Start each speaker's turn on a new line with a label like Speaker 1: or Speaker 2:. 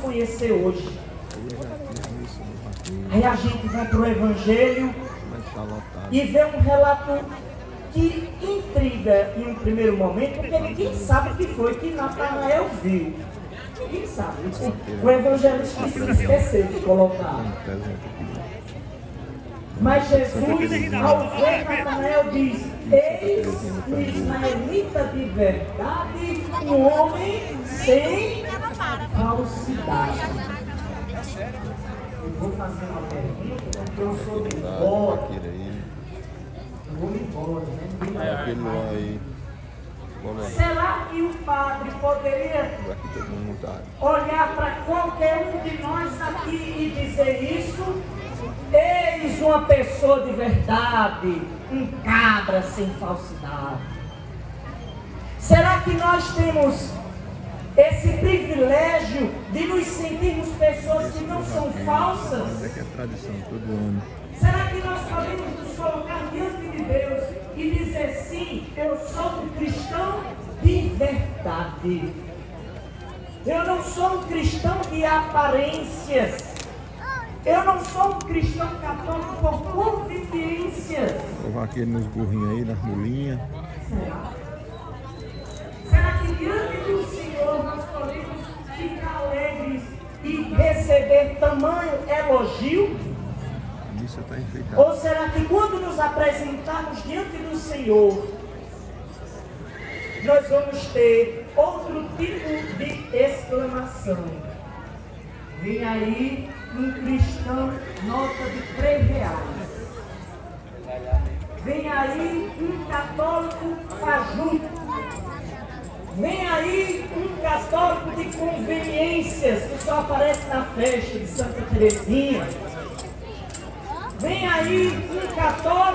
Speaker 1: conhecer hoje. Aí a gente vai para o Evangelho e vê um relato que intriga em um primeiro momento, porque ninguém sabe o que foi que Natanael viu. Ninguém sabe. O evangelista se esqueceu de colocar. Mas Jesus, ao ver Natanael, diz: Eis o israelita de verdade, um homem sem falsidade. Eu vou fazer uma pergunta, porque eu sou de fora. Eu vou embora, né?
Speaker 2: Aquele lá aí.
Speaker 1: Será que o padre poderia
Speaker 2: tá.
Speaker 1: olhar para qualquer um de nós aqui e dizer isso? Eis uma pessoa de verdade, um cabra sem falsidade. Será que nós temos esse privilégio de nos sentirmos pessoas que não são
Speaker 2: é
Speaker 1: falsas?
Speaker 2: é ano.
Speaker 1: Será que nós podemos nos colocar diante de Deus e dizer sim, eu sou um cristão de verdade? Eu não sou um cristão de aparências. Eu não sou um cristão católico por conveniências.
Speaker 2: Vou aquele nos burrinhos aí, nas mulinhas.
Speaker 1: Será? Será que diante do Senhor nós podemos ficar alegres e receber tamanho elogio?
Speaker 2: Enfeitada.
Speaker 1: Ou será que quando nos apresentarmos diante do Senhor, nós vamos ter outro tipo de exclamação? Vem aí um cristão nota de três reais. Vem aí um católico fajuto. Vem aí um católico de conveniências que só aparece na festa de Santa Teresinha. Vem aí um católico.